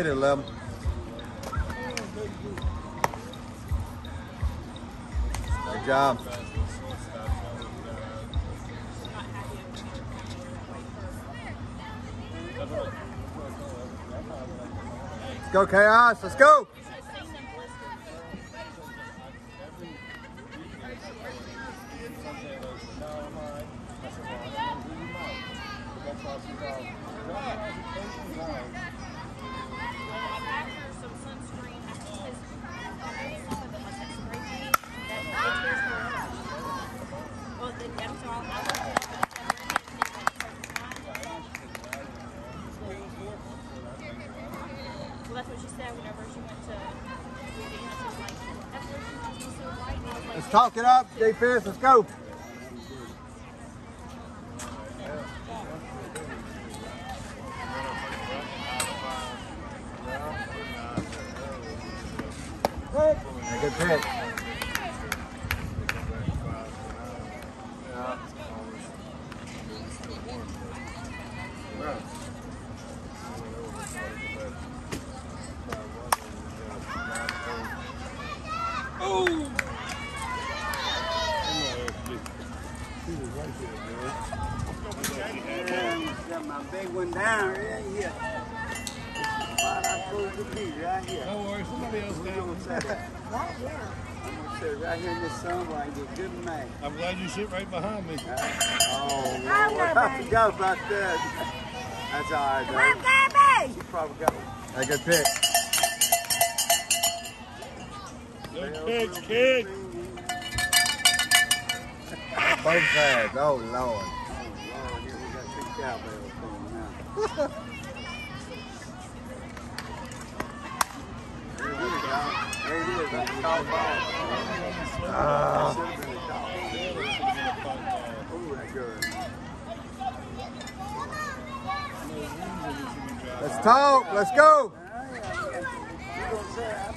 Hit it, Lem. Good job. Let's go, Chaos. Let's go. Talk it up. Jay Pierce, let's go.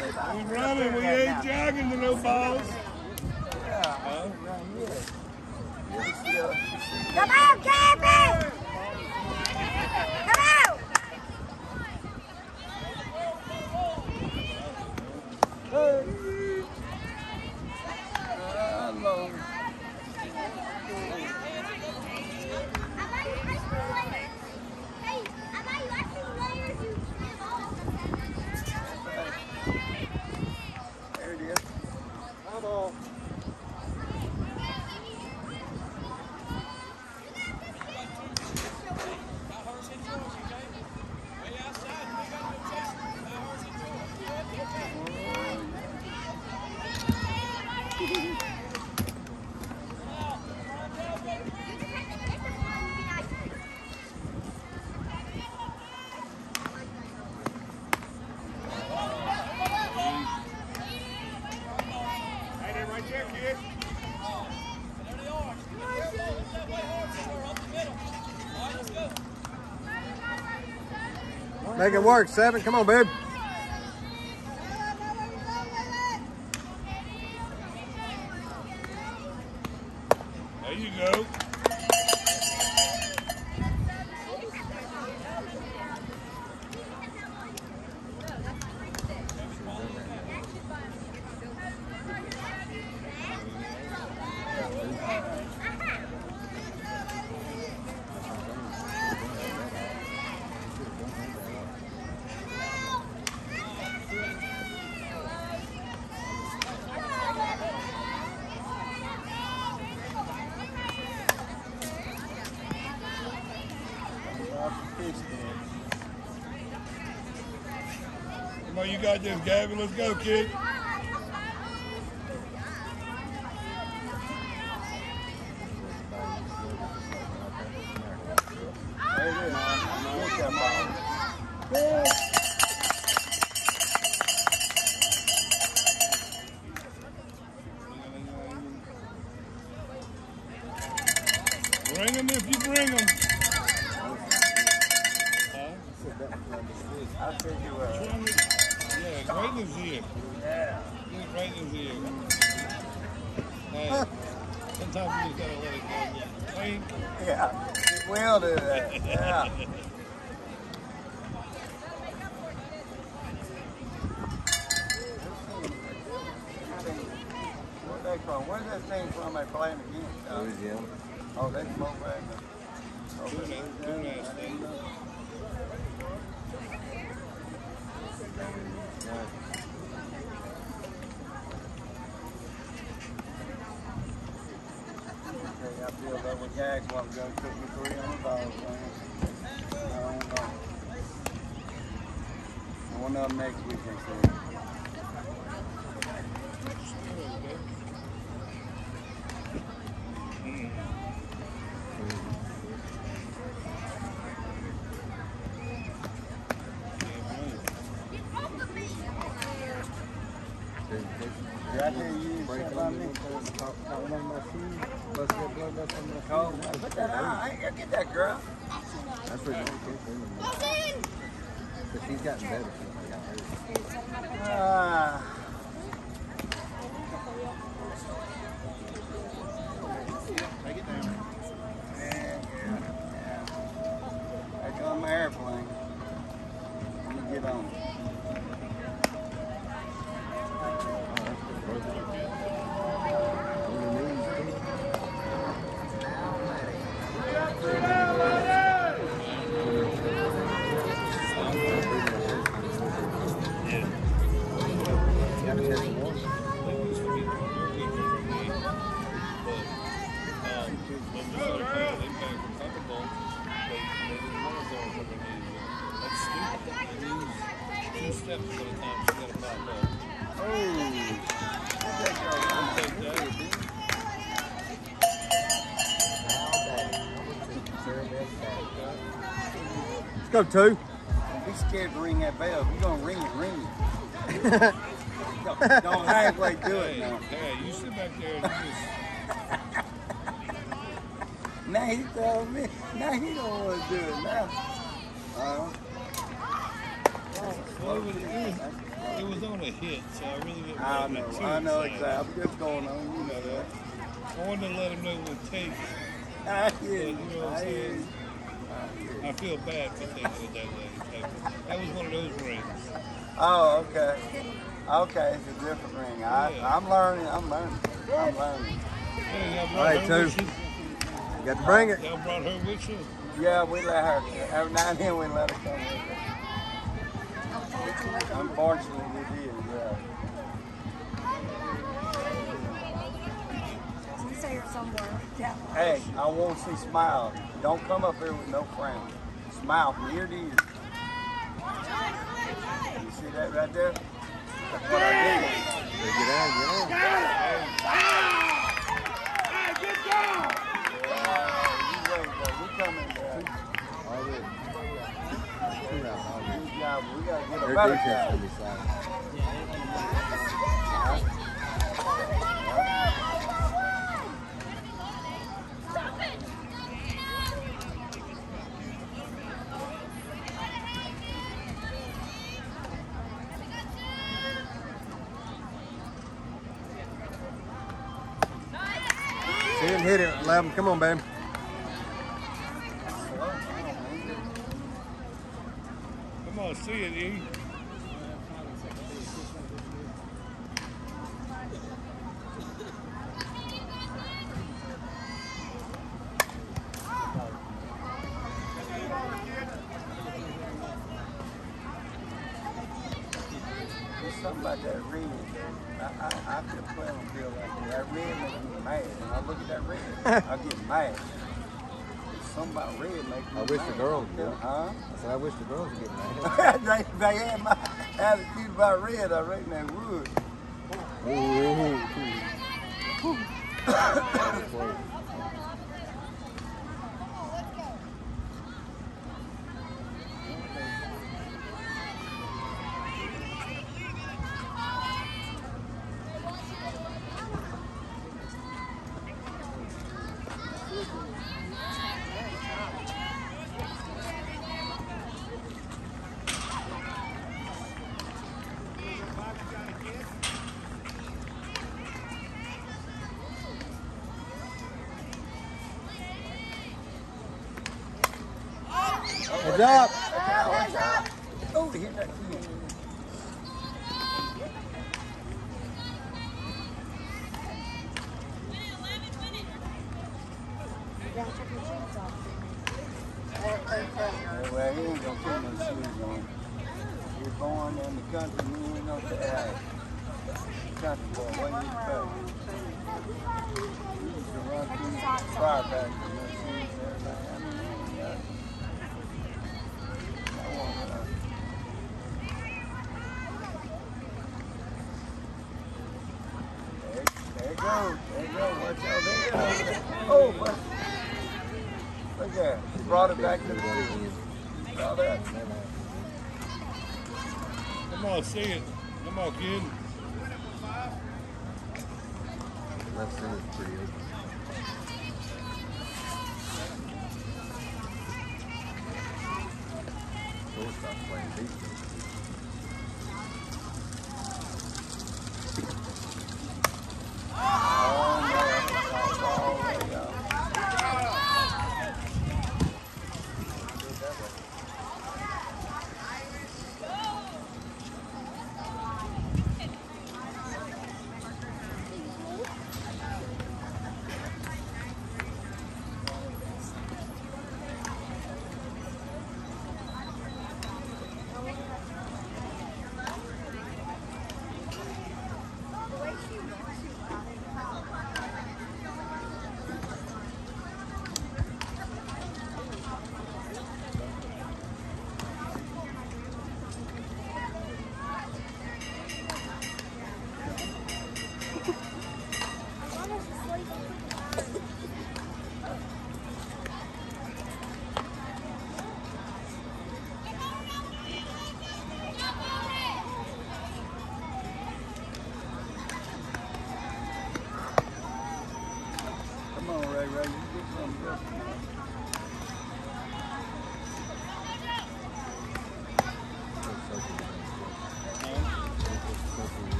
We're running, we ain't jogging to no balls. Come on, Captain! Come on! Hey. Make it work, seven. Come on, babe. off the pitch then. Come on, you got this, Gabby. Let's go, kid. Jags while ago took me three hundred dollars, go, two. Don't be scared to ring that bell. If you're gonna ring it, ring it. don't, don't halfway do it Hey, now. hey, you sit back there and just Now he telling me. Now he don't want to do it now. Uh, Well, it was, it was, on a hit, so I really didn't I want to know. get I know excited. exactly what's going on. You know that. I wanted to let him know what it takes. I hear you you. know what I'm hear saying? You. I feel bad for taking it that way. That was one of those rings. Oh, okay. Okay, it's a different ring. I, Yeah. I'm learning. I'm learning. I'm learning. Hey, y'all All brought right, her two. you? You got to bring it. Y'all brought her with you? Yeah, we let her. Every now and then we let her come with us. Unfortunately, we did. Yeah. You say you're somewhere. Yeah. Hey, I want to see smiles. Don't come up here with no frown. Smile from ear to ear. You see that right there? That's what I did. Get out, get Uh, you wait, though. We coming there. out. Already. Two out, already. Good job. We gotta get a better job. Come on, babe. Come on, see it, E. There's something about that red. I, I, I feel playing on feel like that. That red makes me mad. When I look at that red, I get mad. There's something about red makes me I wish mad. the girls would. Huh? I said, I wish the girls would get mad. they, they ain't mad. attitude about red, I reckon they would. Ooh. Close. Heads up. Oh, he hit that key. Well, was born in the country, he ain't country boy, what you expect? He used run through the fire with no shoes and everything. I mean, he ain't got- I want, uh, There, there it goes. There it goes. Watch out. There it goes. Oh, what? Look at that. She brought it back to the field. Saw that? Come on, see it. Come on, kid. Left center is pretty open.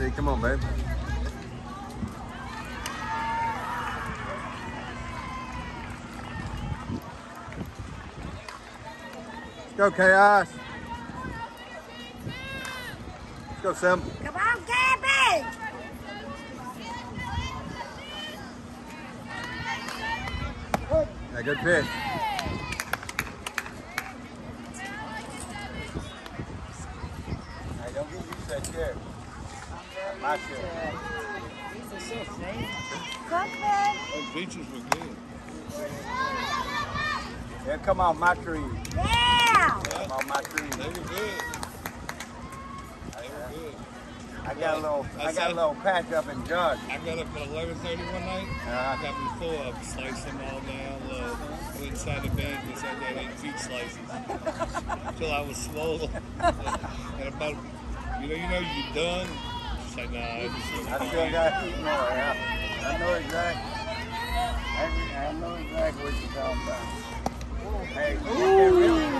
EC. Come on, babe. Let's go, Chaos. Let's go, Sim. Come on, Gabby! Yeah, good pitch. Hey, don't get used to that chair. My chair. Something. Those beaches were good. Yeah, come on, my tree. Yeah! Come on, my tree. They were good. They were good. I got a little, I got a little patch up in Judge. I got up at 11:30 one night. Uh-huh. Got me full of them, sliced them all down low. Went inside the bank and said they ate feet slices until I was swollen. and about, you know, you know, you're done. Like, nah, I still got to eat more. Yeah. I know exactly. I, I know exactly what you're talking about. Hey, what been real good?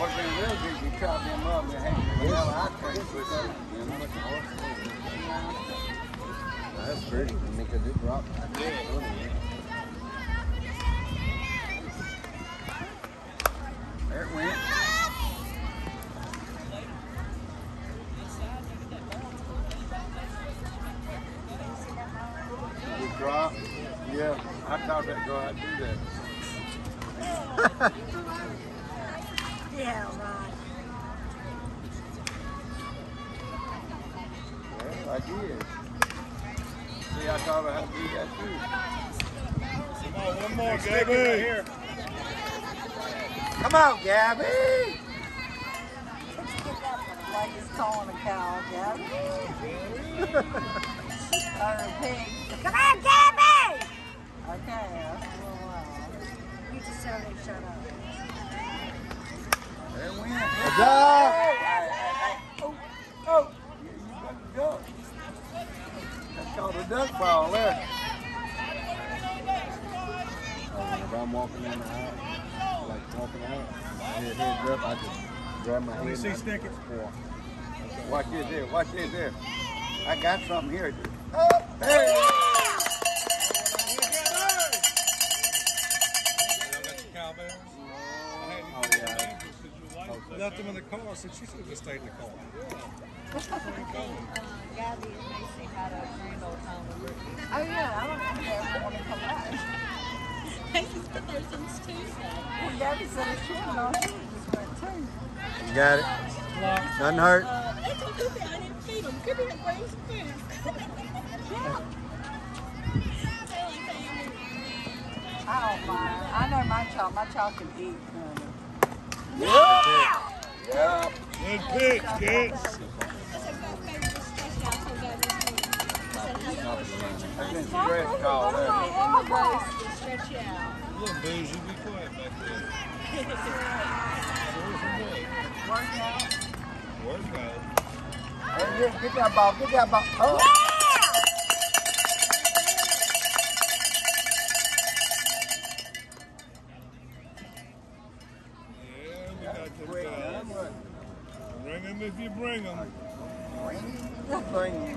What good? You chop them up and hang them out. I couldn't put them. You know what the That's pretty. Because it dropped. There it went. taught that girl how to do that. Yeah, right. Well, I did. See, I taught her how to do that too. Come on, one more, Gabby. Right here. On, Gabby. Like it's calling a cow, Gabby. or a pig. Come on, Gabby! Okay, that's a little loud. You just shut up. There went. Good job. Oh, oh. You, you got the duck. That's called a duck ball there. If I'm walking in the house, like walking out, my head heads up, I just grab my head. Let me see and I- Stick it. Watch this there. Watch this there. I got something here. Oh, there it Oh, yeah. Left them in the car. I said, she should have just stayed in the car. Gabby and Macy had a grand old time with Ricky. Oh yeah, I don't think they ever want to come back. Macy's been there since Tuesday. Well, Gabby said if she went on, she just went too. You got it. Nothing hurt. Uh, they told Koopy I didn't feed him. Koopy had bring food. I don't mind. I know my child. My child can eat. Yeah. Good pitch, kids. That's been stress call there. Stretch you out. Look, Booze, you be quiet back there. Get, that ball. Get that ball. Oh. Them Quick, guys. huh? Bring them if you bring them. Bring it.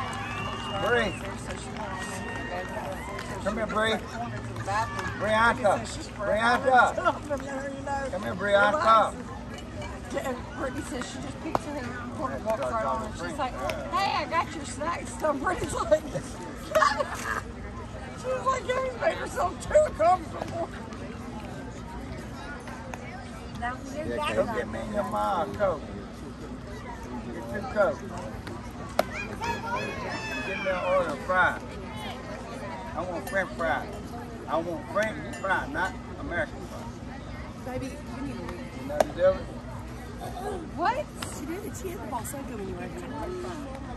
Bree. right there, so she went on in and Gabby got upstairs, so Come here, Bree. to the corner to the bathroom. Brianna. So she sprayed all Brianna. that stuff in there, you know. Come here, Brianna. And Brittany says she just her head in the corner, walks right on, and she's like, "Hey, I got your snacks." So Brittany's like, she was like, "Gabby made herself too comfortable." Yeah, Go get me your mom a Coke. Get two Coke. Get me an order of fries. I want French fries. I want French fries, not American fries. Baby, you need to read. You know the difference? What? She did. She had the ball so good when you were here.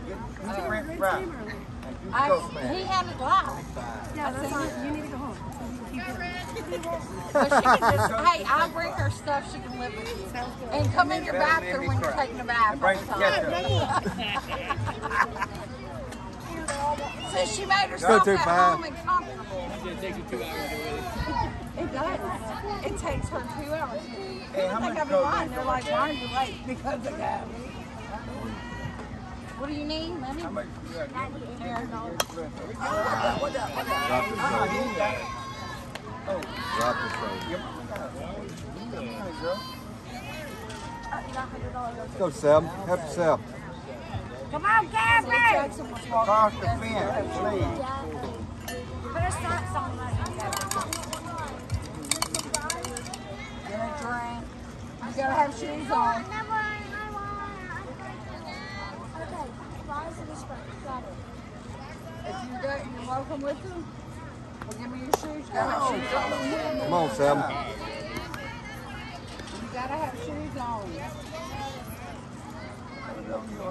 Get two French fries. I, he had it live. Yeah, that's fine. You need to go home. So you can keep it. So she can just, hey, I'll bring her stuff. She can live with you. And come in your That made bathroom when you're cry. taking a bath And all bring the some time. ketchup. So she made herself at home and comfortable. It takes you two hours to read. It does. It takes her two hours. Hey, think I'd be lying. They're like, why are you late? Because of that. What do you need, money? How much you got? Drop the soda. Oh, Drop the soda. Let's go, Seb. Help yourself. Come on, Gabby! Jackson was walking Cross the against fence, please. Put a socks on you got. Get a drink. You gotta have shoes on. Okay. If you got, you're welcome with them. Well, give me your shoes. You gotta have shoes on. Come on, Seb. You gotta have shoes on.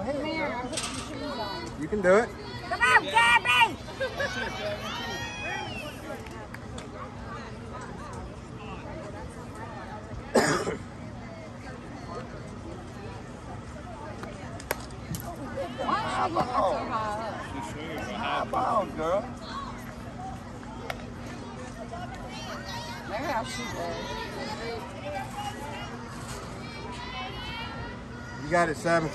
Come here, put your shoes on. You can do it. Come on, Gabby! Why is she getting so high up? Swinging Let's You got it, Simon.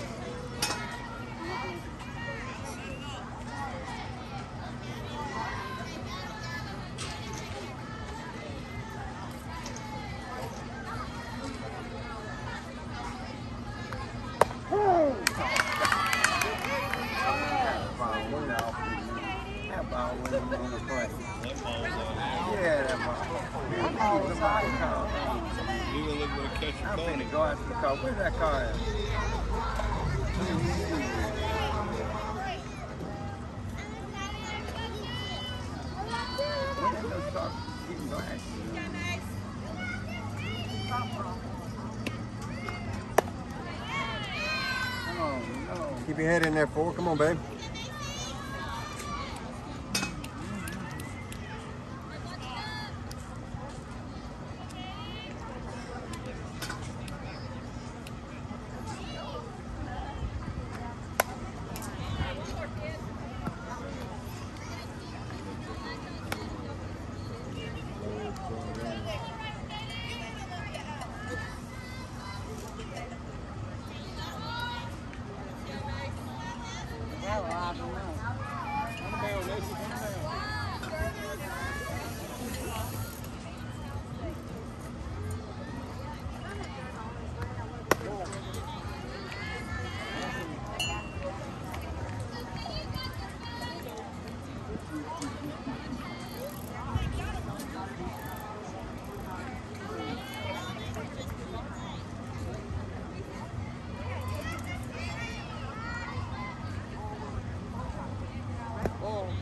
your head in there for. Come on, babe.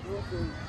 Thank you.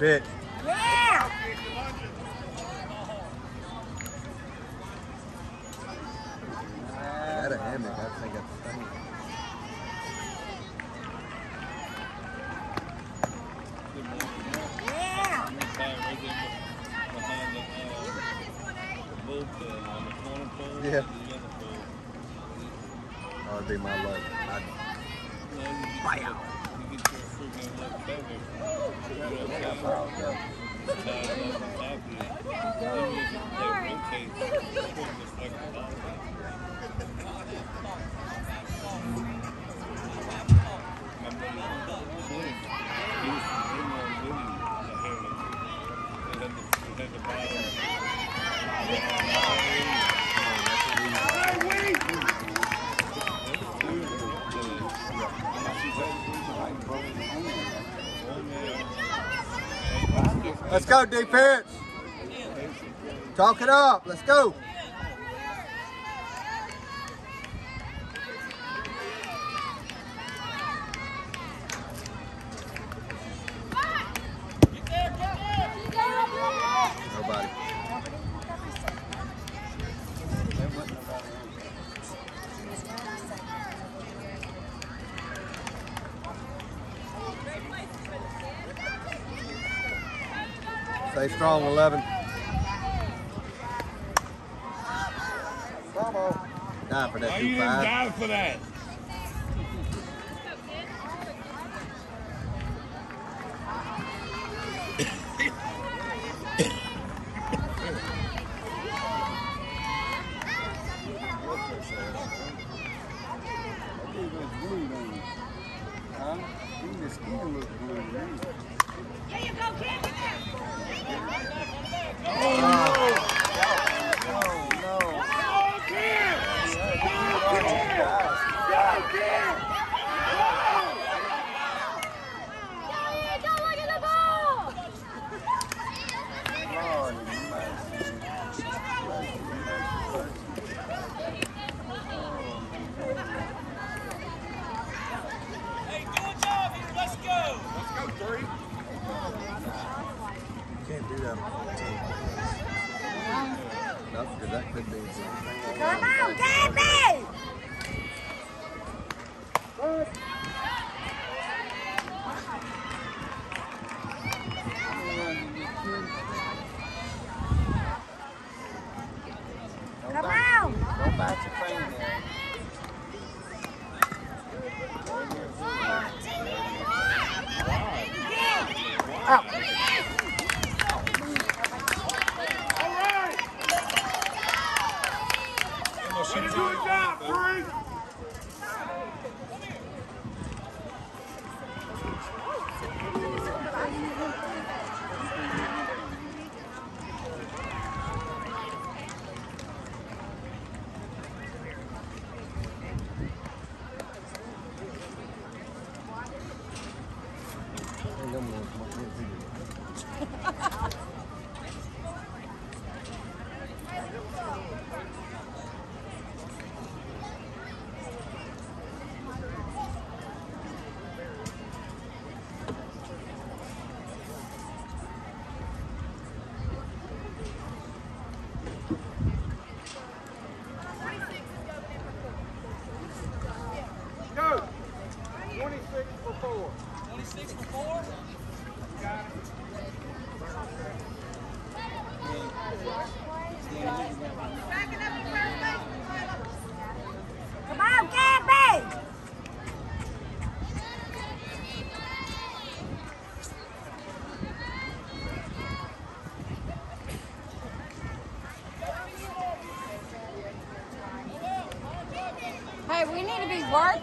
bit. Go, defense. Talk it up. Let's go. Stay strong, 11. Come on. Time for that Why you didn't die for that?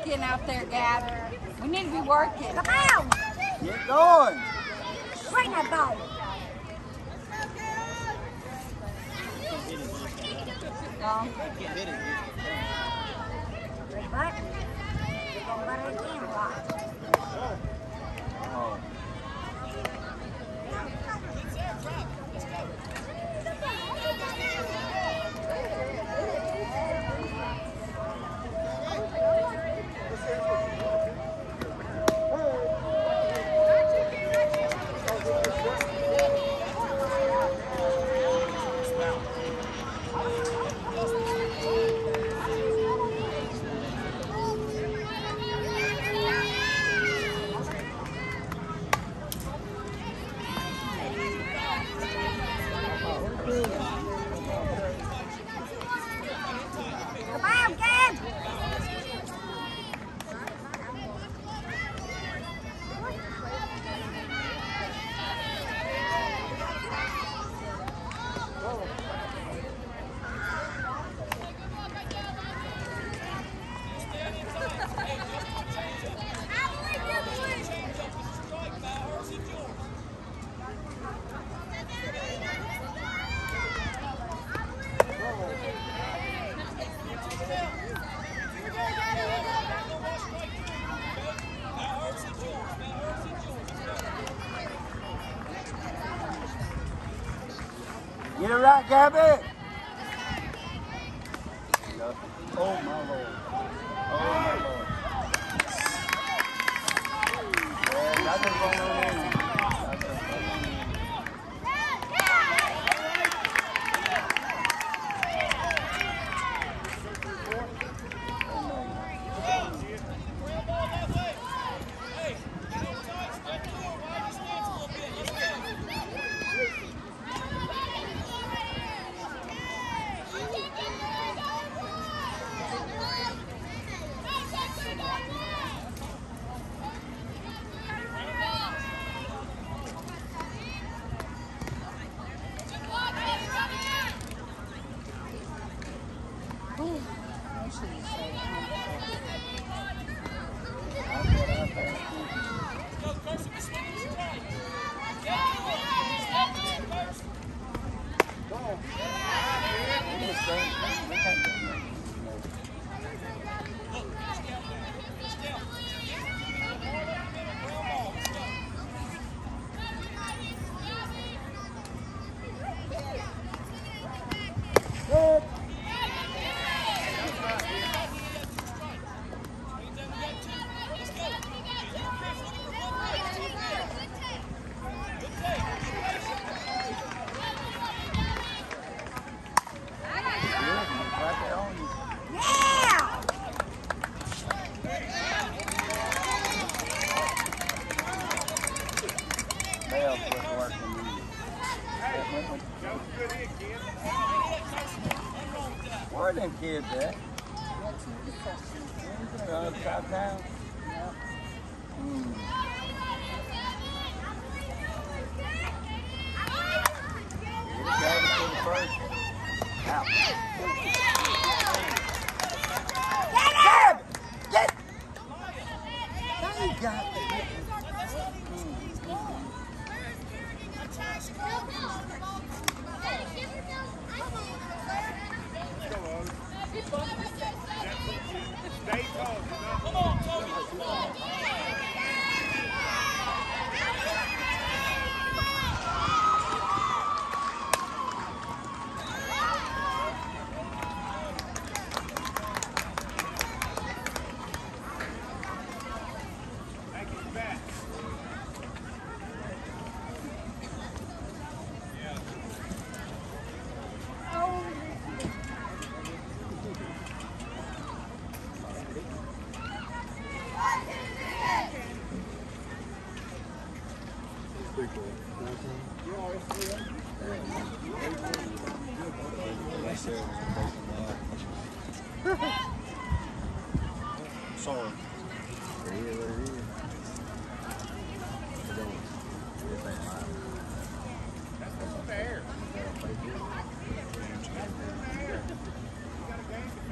Working out there, Gab. We need to be working. Come on! Get going. Right, Gabby. Live.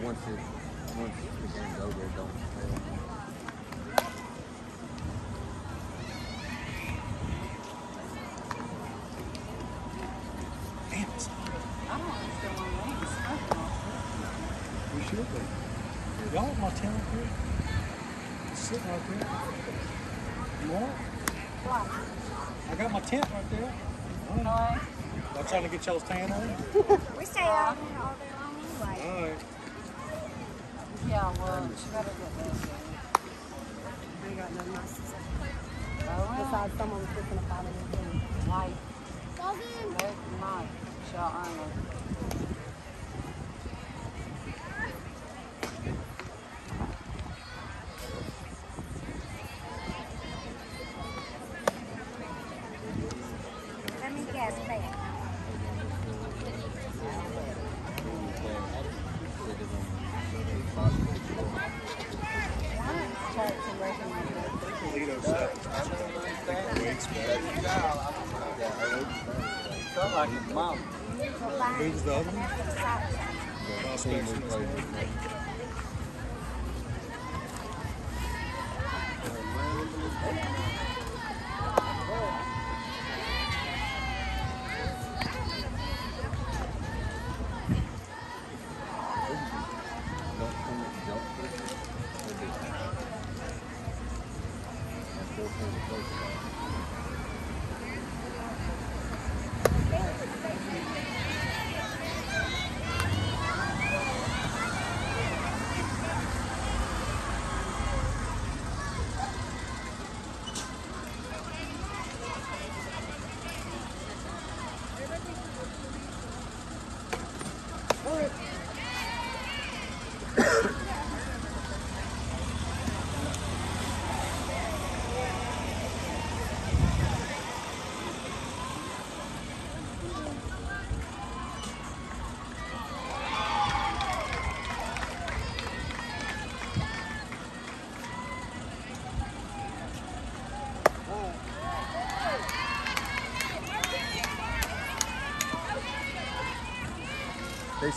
Once it, once the game's over, don't want my here? It's right there. You want it? I got my tent right there. it. Why? I'm trying to get y'all's tan on. We stay out here all day long anyway. All right. Yeah, well, she better get this. I ain't got nothing nice to say. Oh, well, Besides, someone was fixing to follow me. like, there's my shot Arnold.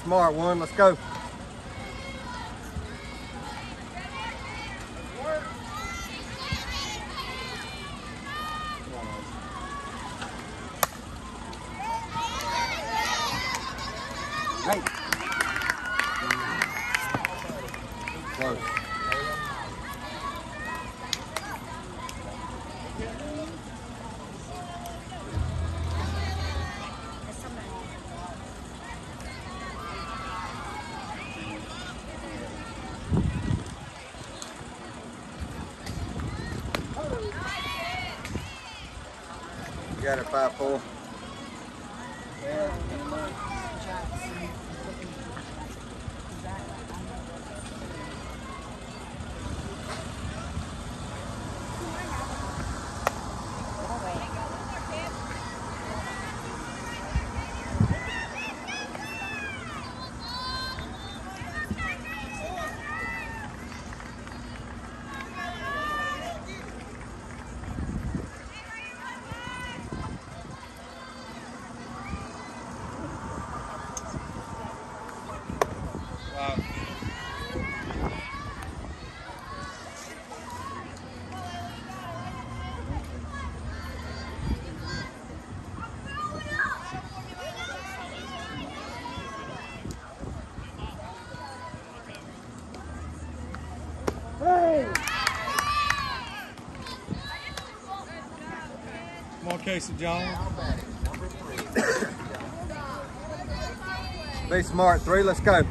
smart one. Let's go. got about Okay, of John. Be smart. Three, let's go.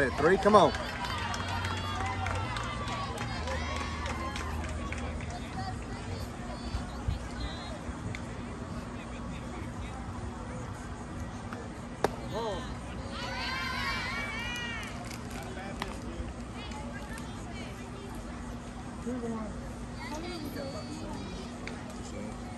got it. Three, come on. Thank you.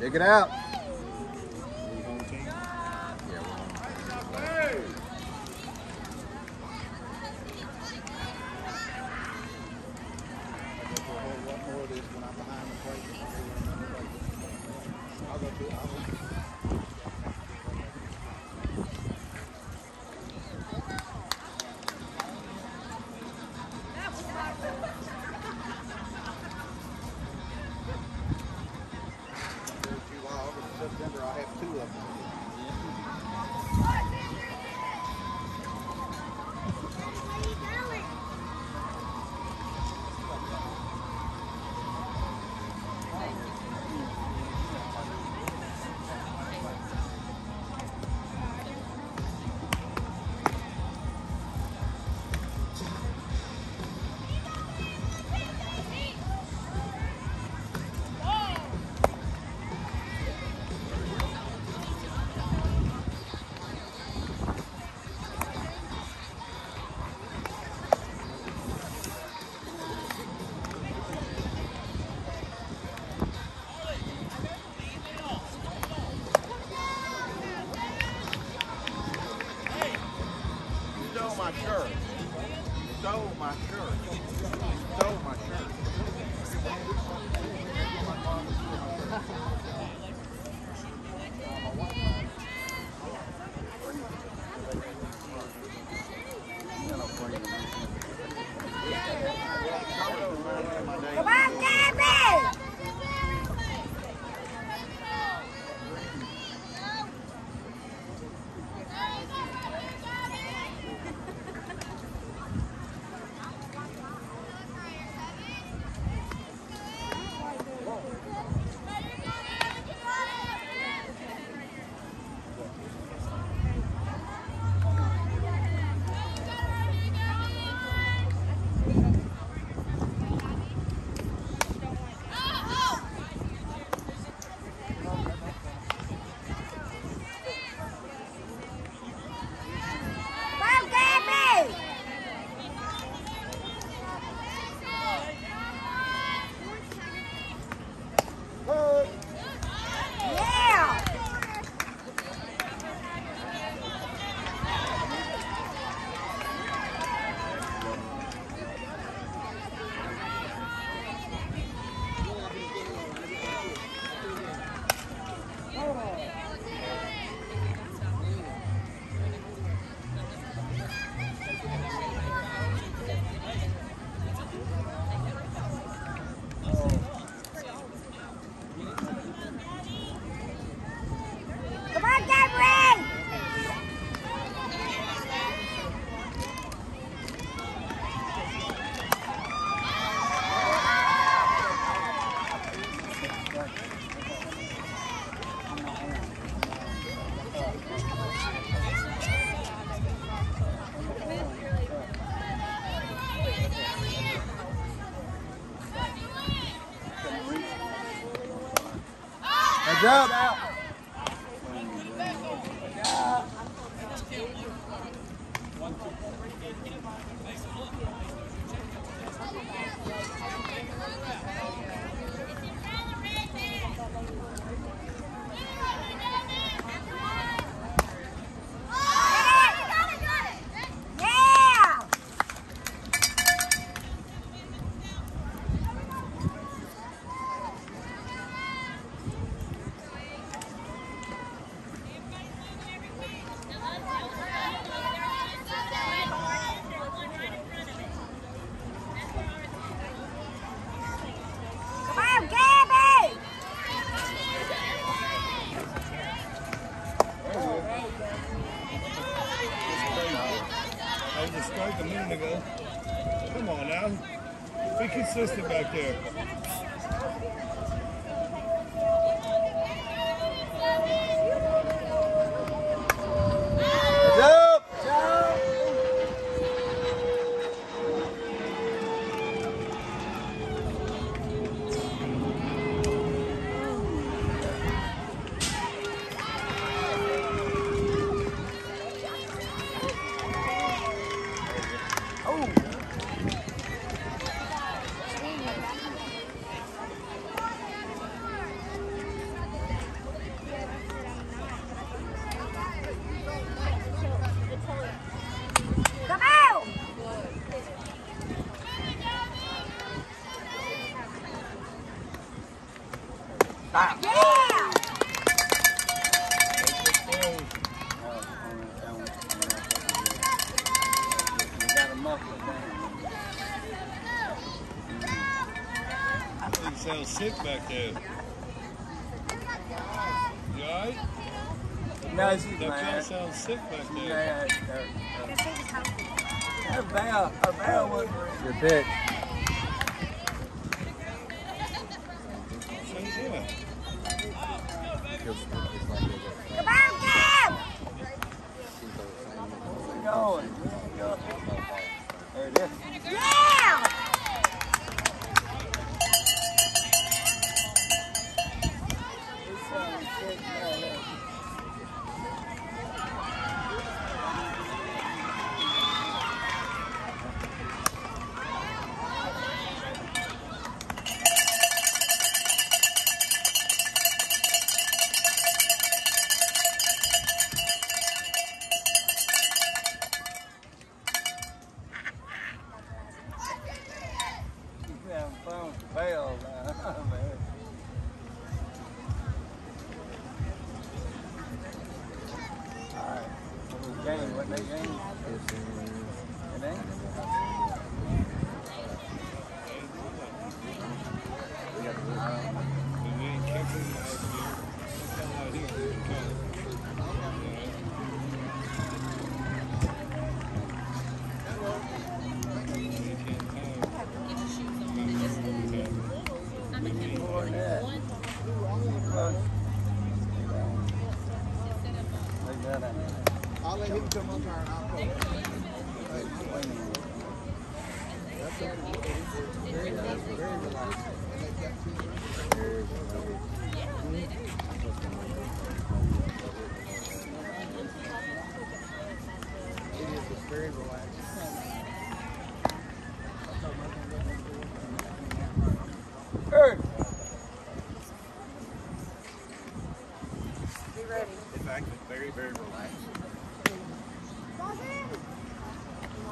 Dig it out. Heads up. Sound sick back there. You alright? No, she's That mad. sounds sick back there. mad. Her, her bell, her bell wasn't ringing. Your pitch. So you doing? Feels- it's like it- Come on, Gab! seems like the same. Where we going? Where we going? There it is. Yeah! This sounds sick, man. He's having fun with the bell now, man. Alright, what was the game? What they game? It ain't? We ain't checking last year. Come out here. Come. More than that. Close. Like that, I mean. I'll let him come up there and I'll come. Very relaxed. Hey! Oh, In fact, it's very, very relaxed.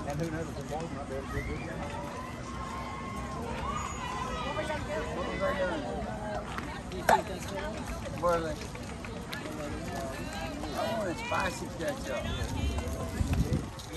And who knows, the boys might be able to do good game. What was I doing? Where are they? I want a spicy ketchup.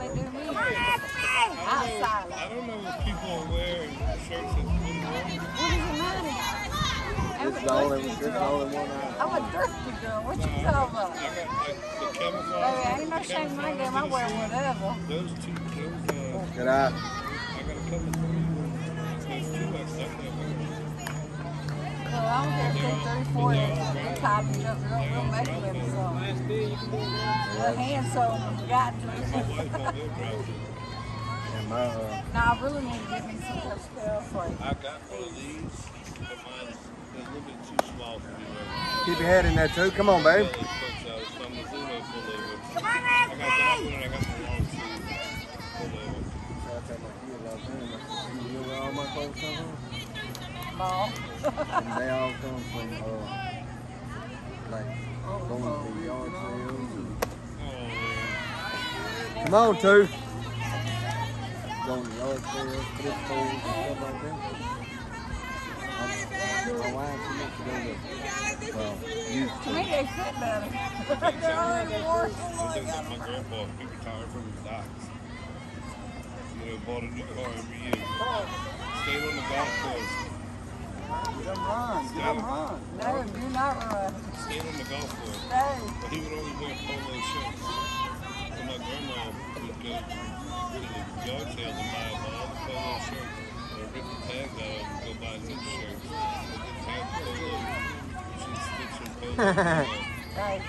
they do me? Outside. I don't know if people are wearing shirts that's been. What does it matter? I'm a the thrifty this is the girl. I I'm a thrifty girl. What you talking about? I got like the camouflage. Baby, ain't no shame in my game. I wear whatever. Those two, those, uh, Good eye. I got a couple of those two X. I can't wear. Well, I don't care if they're 34 inches. I'm tired of just real, making so. The hand got to. And Now, I really need to get me some Chris Chaos like I got one of these, but mine a little bit too small for right keep your head in there too. Come on, babe. Come on, ball. And they all come from, uh, like, going to yard sales. Come on, two. Going to yard sales, thrift stores, and stuff like that. My wife, she wants to go to, well, used To to. they fit better. They're already worse. I think that my grandpa, he retired from his docks. You know, bought a new car every year. Stayed on the golf course. Get them run, get them run. No, do not run. Stayed on the golf course. But he would only wear polo shirts. So my grandma would go to the yard sale to buy my other polo shirts and rip the tags out and go buy new shirts. But didn't have the polo. She'd stitch some polo. Right,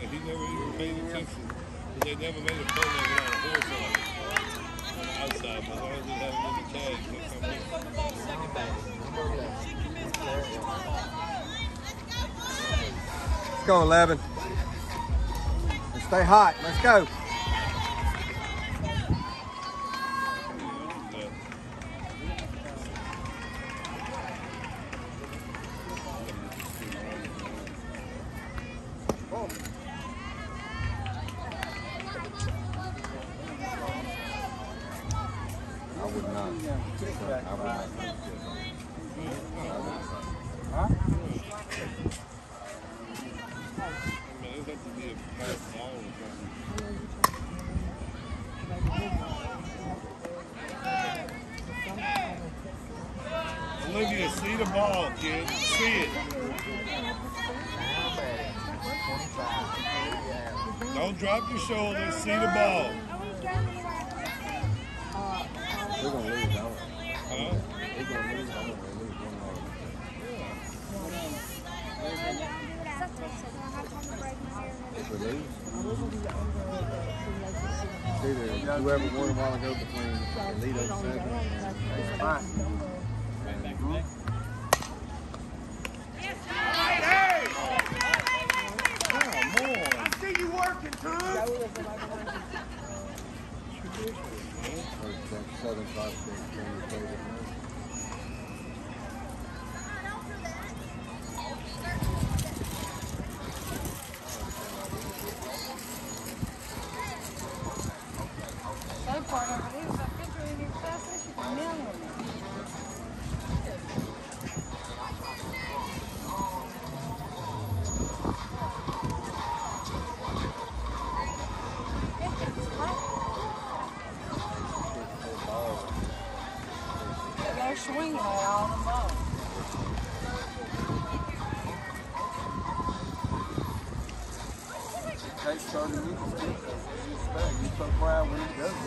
and he never even paid attention. They never made a polo without a horse on it. Outside, but as long as little tag, no come Let's go, 11. And stay hot. Let's go. Shoulders. See the ball. So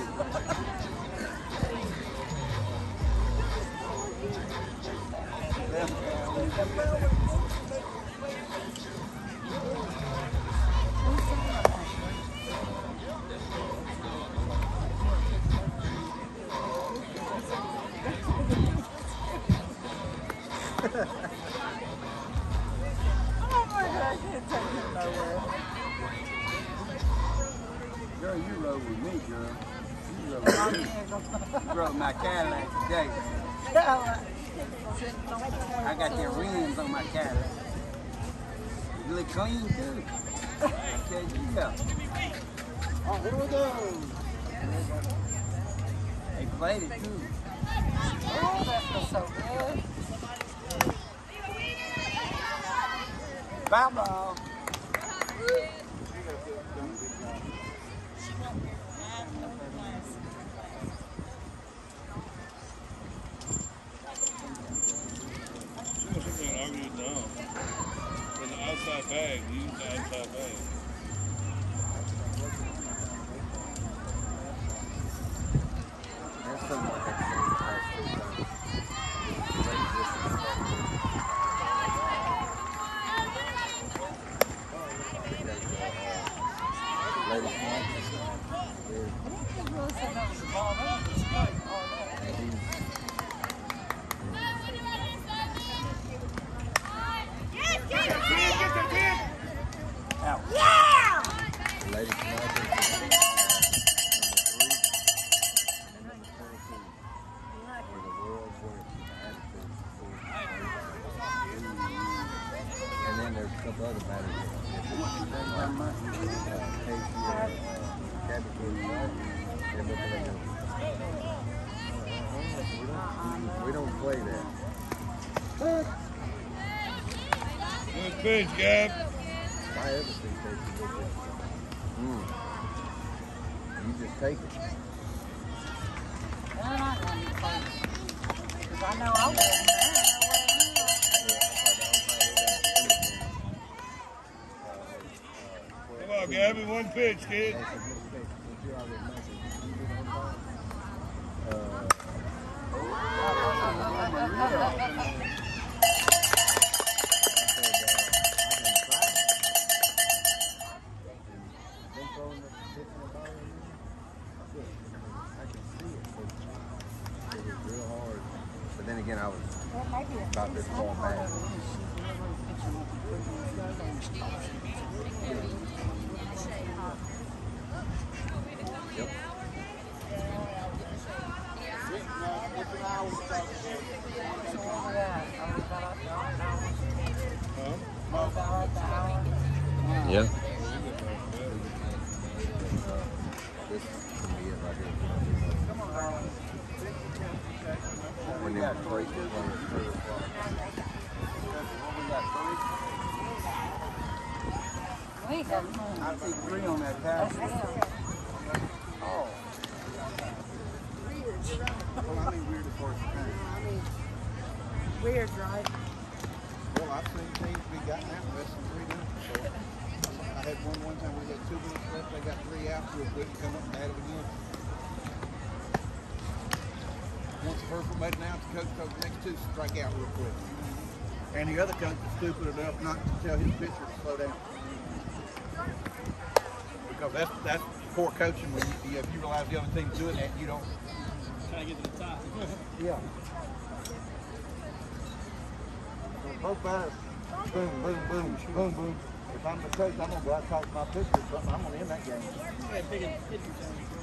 then there's a couple other batteries. Uh, uh, uh, we don't play that. Good pitch, Gab. My everything takes a. Hmm. You just take it. Because I know I will. Give me one pitch, kid. Uh, Made an out to coach, coach next two strike out real quick. And the other coach is stupid enough not to tell his pitcher to slow down. Because that's that's poor coaching when you, if you realize the other team's doing that, you don't try to get to the top. yeah. Both boom, boom, boom, boom, boom. If I'm the coach, I'm gonna go out and talk to my pitcher or something. I'm gonna end that game. Yeah,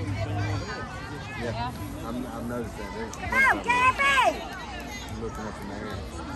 Yeah. I'm, I've noticed that. Go, Gabby! I'm looking up in the air.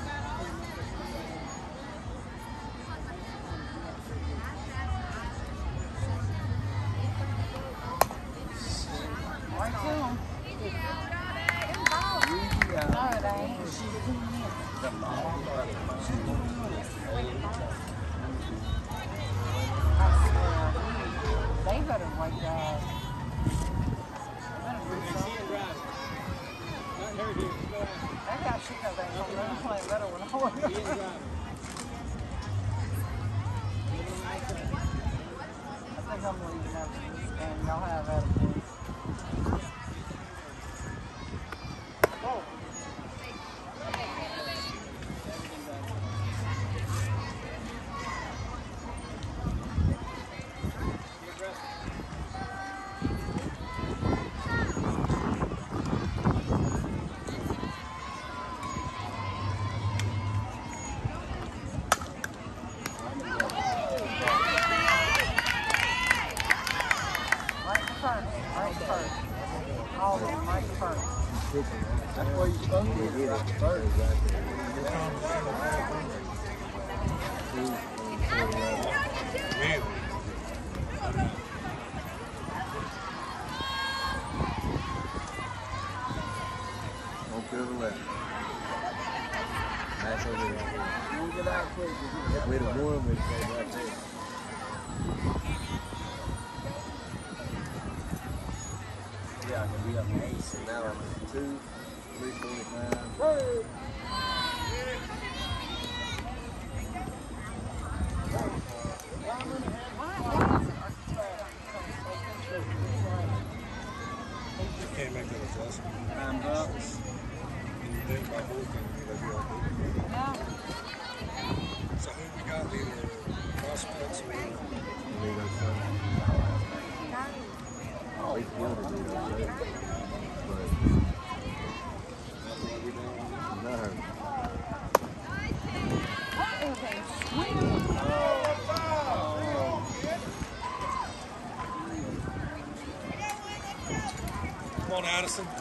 Addison.